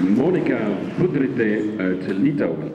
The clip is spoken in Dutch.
Monika Budrite uit Litouwen.